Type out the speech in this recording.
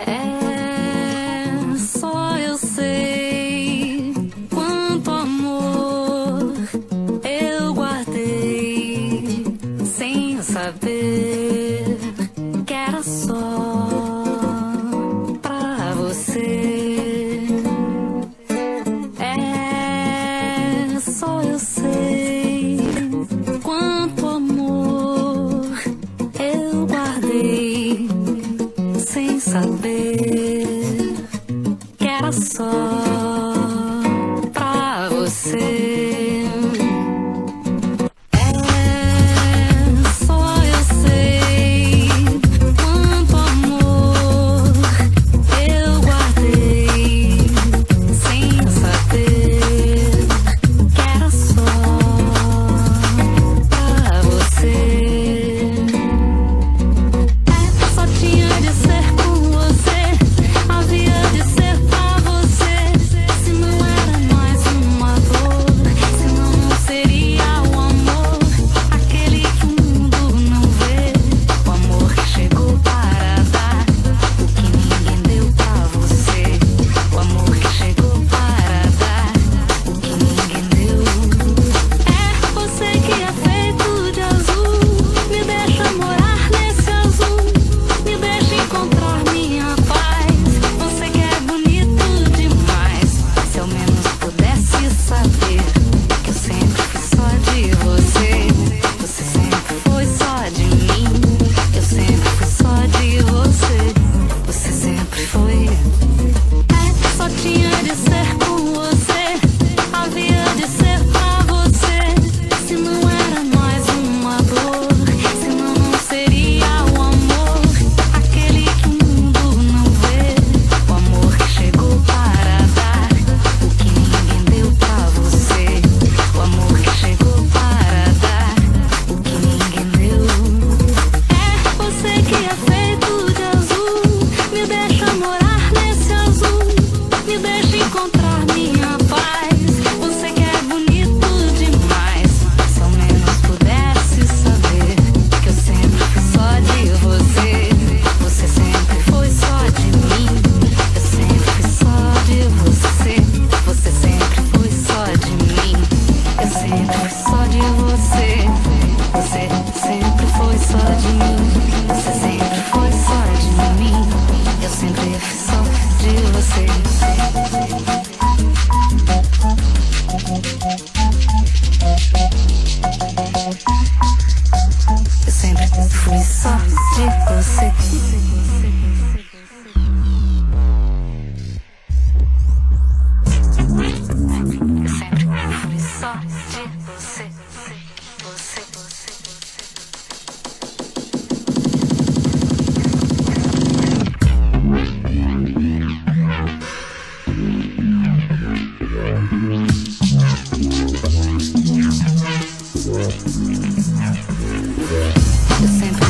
É far. The same.